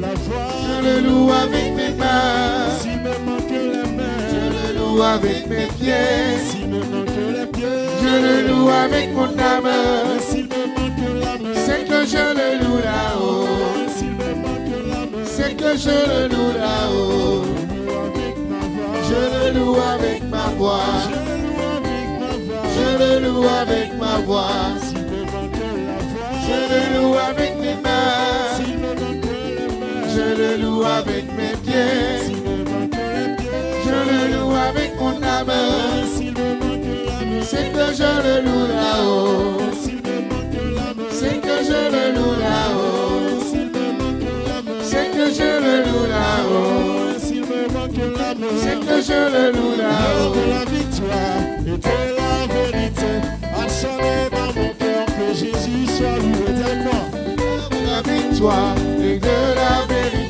la joie. Je le loue avec mes mains. Si me manque les mains. Je le loue avec mes pieds. Si me manque les pieds. Je le loue avec mon âme. Si me manque. C'est que je le loue là-haut. Si me manque. C'est que je le loue là-haut. Je le loue avec ma voix. Je le loue avec ma voix. Je le loue avec mes mains le loue avec mes pieds. Je le loue avec mon âme. C'est que je le loue là-haut. C'est que je le loue là-haut. C'est que je le loue là-haut. C'est que je le loue là-haut. de la victoire et de la vérité. Assommé dans mon cœur que Jésus soit loué. D'accord. La victoire et de la vérité.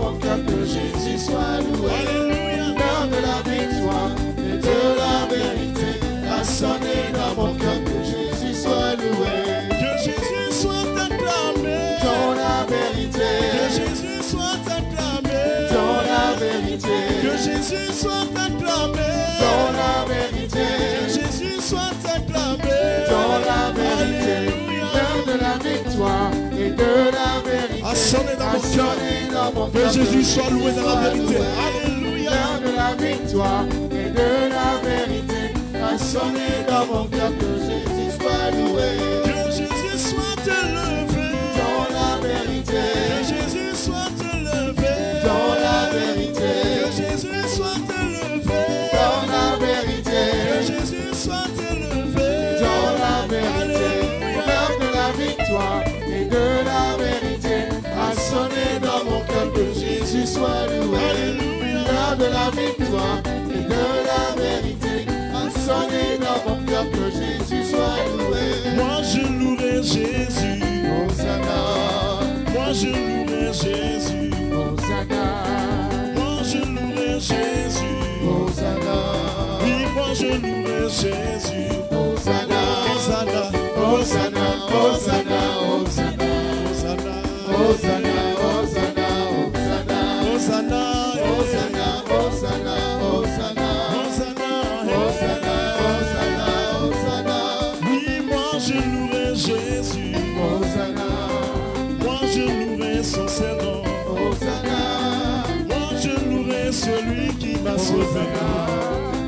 pour que Jésus soit la vérité. Dans mon cœur. Que Jésus soit loué dans la vérité. Alléluia. de la victoire et de la vérité. Actionnez dans mon cœur. Que Jésus soit loué. Moi je louerai Jésus. Moi je louerai Jésus. Moi je louerai Jésus. Je louerai Jésus.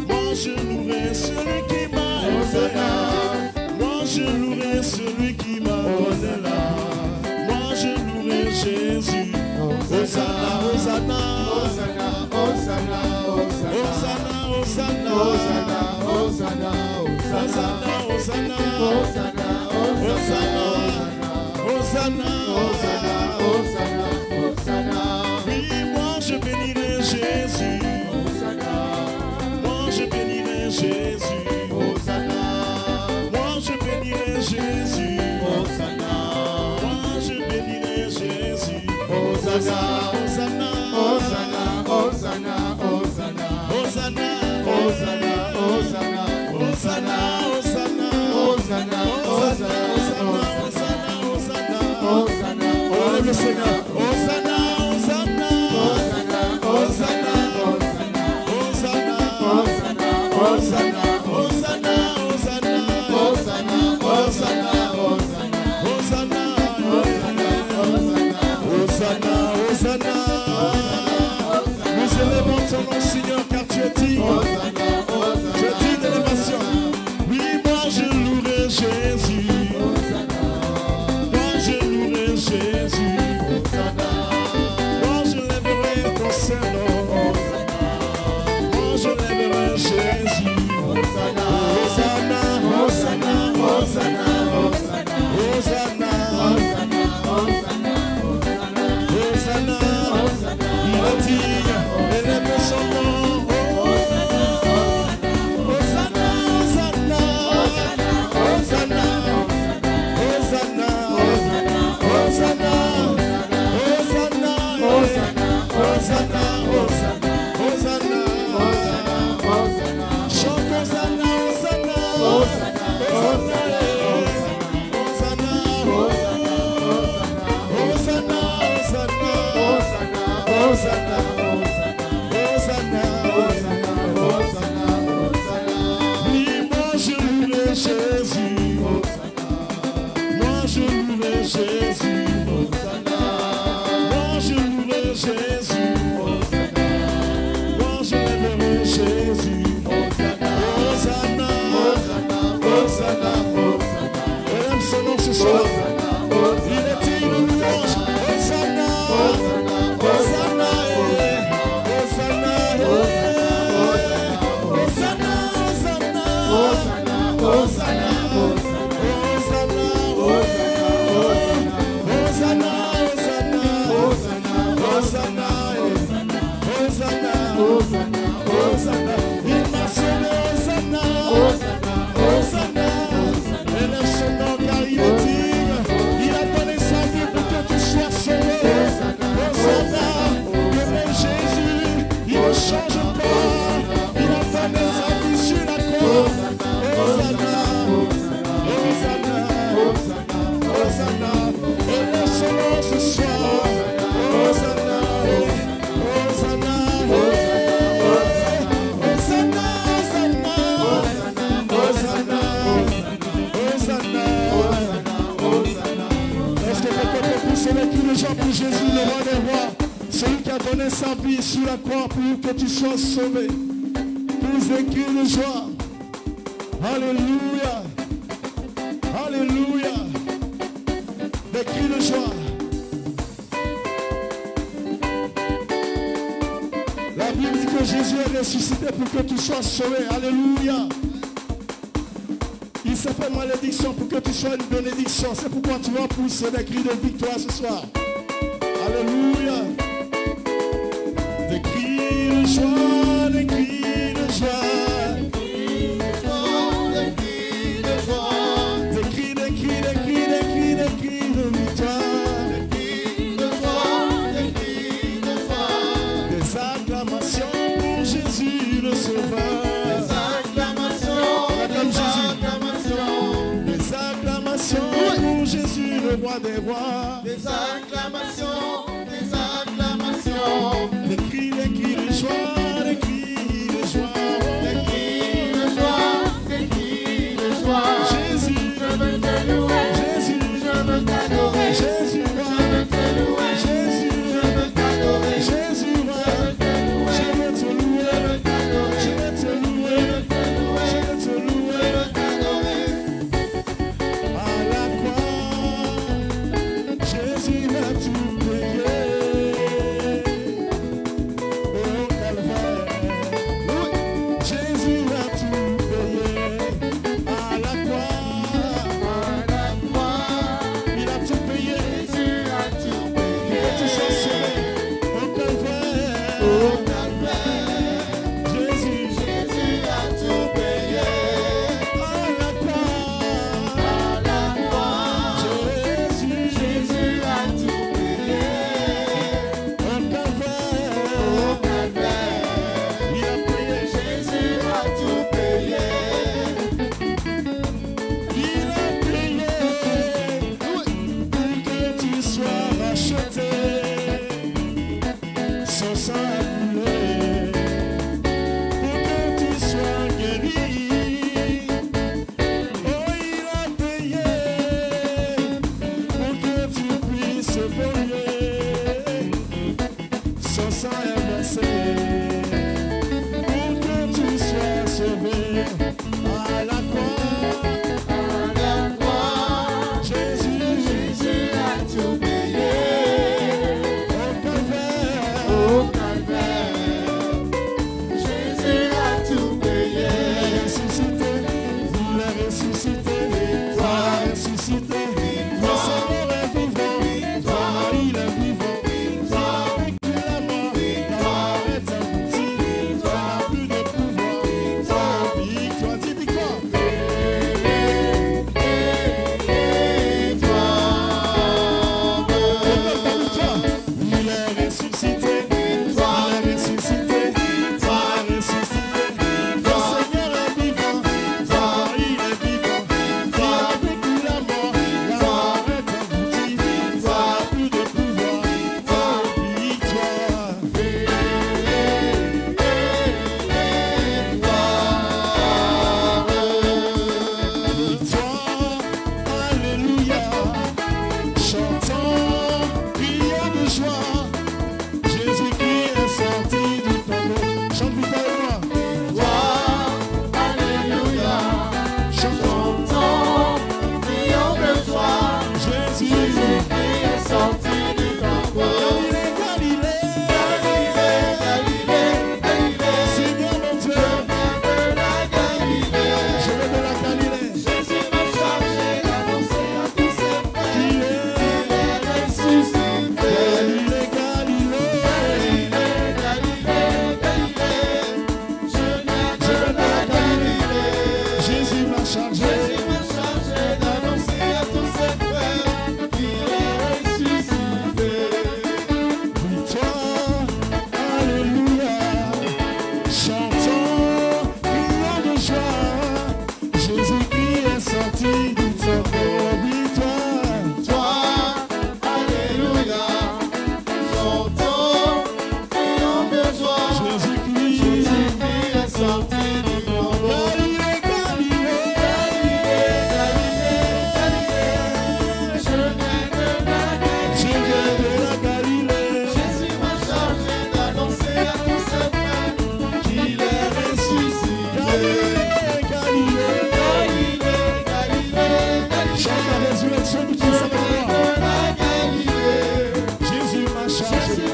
Moi, je louerai celui qui m'a Hosanna. Hosanna, Hosanna, Hosanna, Hosanna, Hosanna. Hosanna. share. Osana. donné sa vie sur la croix pour que tu sois sauvé. Tous les cris de joie. Alléluia. Alléluia. Des cris de joie. La Bible dit que Jésus est ressuscité pour que tu sois sauvé. Alléluia. Il s'est fait malédiction pour que tu sois une bénédiction. C'est pourquoi tu vas pousser des cris de victoire ce soir. Alléluia. Show. chão.